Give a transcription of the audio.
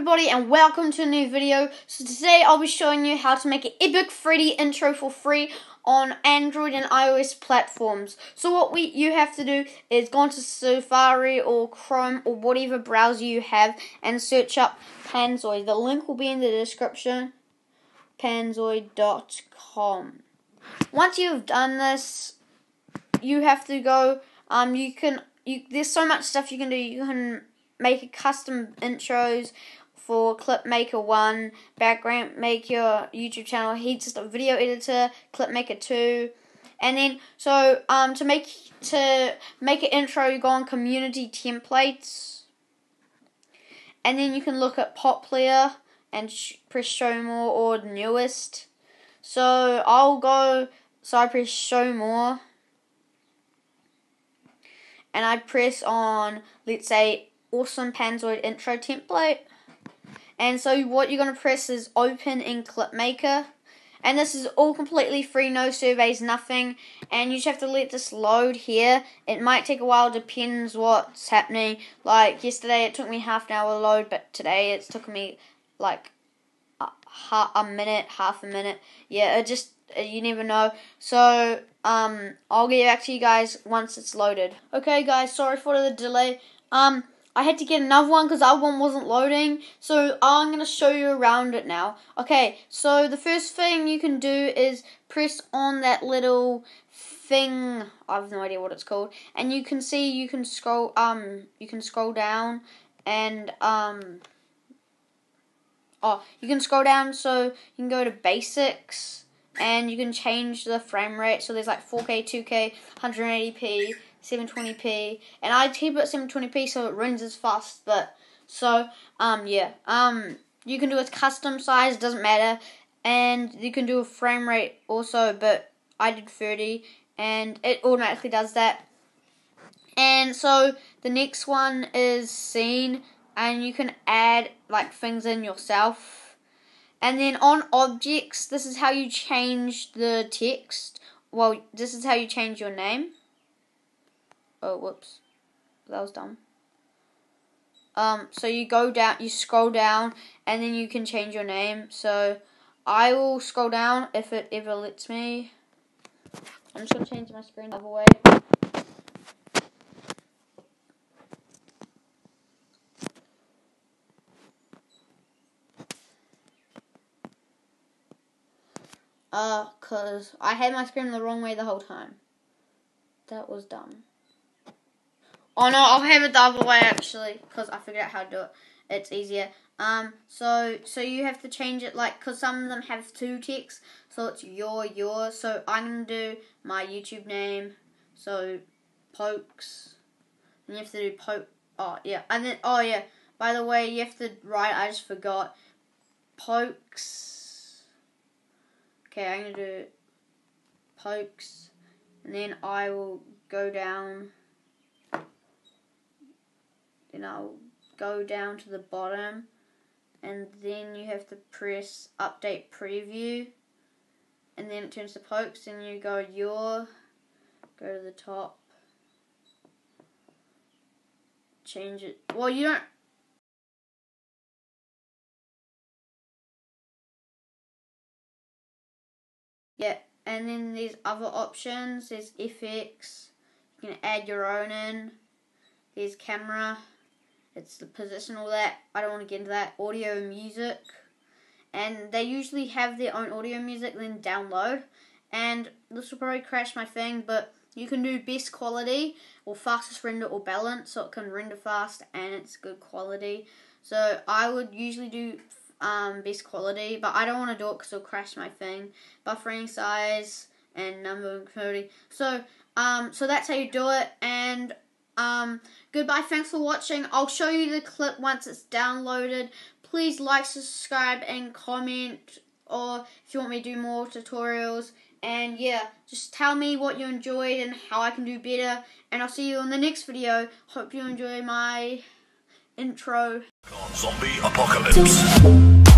everybody and welcome to a new video. So today I'll be showing you how to make an epic 3D intro for free on Android and iOS platforms. So what we you have to do is go onto Safari or Chrome or whatever browser you have and search up Panzoid. The link will be in the description. Panzoid.com. Once you've done this, you have to go um you can you there's so much stuff you can do. You can make a custom intros for Clipmaker 1, background make your YouTube channel, a video editor, Clipmaker 2. And then so um to make to make an intro you go on community templates. And then you can look at Pop Player and press show more or newest. So I'll go so I press show more and I press on let's say awesome Panzoid intro template. And so what you're going to press is open in Clipmaker. And this is all completely free, no surveys, nothing. And you just have to let this load here. It might take a while, depends what's happening. Like yesterday it took me half an hour to load, but today it's took me like a, a minute, half a minute. Yeah, it just, you never know. So, um, I'll get back to you guys once it's loaded. Okay guys, sorry for the delay. Um, I had to get another one because that one wasn't loading. So I'm going to show you around it now. Okay, so the first thing you can do is press on that little thing. I have no idea what it's called. And you can see you can scroll um you can scroll down and um oh, you can scroll down so you can go to basics and you can change the frame rate. So there's like 4K, 2K, 180p 720p, and I keep it 720p so it runs as fast. But so um yeah um you can do a custom size, doesn't matter, and you can do a frame rate also. But I did 30, and it automatically does that. And so the next one is scene, and you can add like things in yourself. And then on objects, this is how you change the text. Well, this is how you change your name. Oh, whoops. That was dumb. Um, so you go down, you scroll down, and then you can change your name. So I will scroll down if it ever lets me. I'm just gonna change my screen the other way. Uh, cause I had my screen the wrong way the whole time. That was dumb. Oh no, I'll have it the other way actually, because I figured out how to do it. It's easier. Um, so so you have to change it like, cause some of them have two ticks, so it's your yours. So I'm gonna do my YouTube name. So pokes, and you have to do poke. Oh yeah, and then oh yeah. By the way, you have to write. I just forgot. Pokes. Okay, I'm gonna do pokes, and then I will go down then I'll go down to the bottom and then you have to press update preview and then it turns to pokes and you go your go to the top change it well you don't yeah and then there's other options there's FX you can add your own in there's camera it's the position, all that. I don't want to get into that. Audio music. And they usually have their own audio music, then download. And this will probably crash my thing, but you can do best quality or fastest render or balance, so it can render fast and it's good quality. So I would usually do um, best quality, but I don't want to do it because it'll crash my thing. Buffering size and number encoding. So um, so that's how you do it, and um, goodbye. Thanks for watching. I'll show you the clip once it's downloaded. Please like, subscribe, and comment. Or if you want me to do more tutorials. And yeah, just tell me what you enjoyed and how I can do better. And I'll see you in the next video. Hope you enjoy my intro. Zombie apocalypse.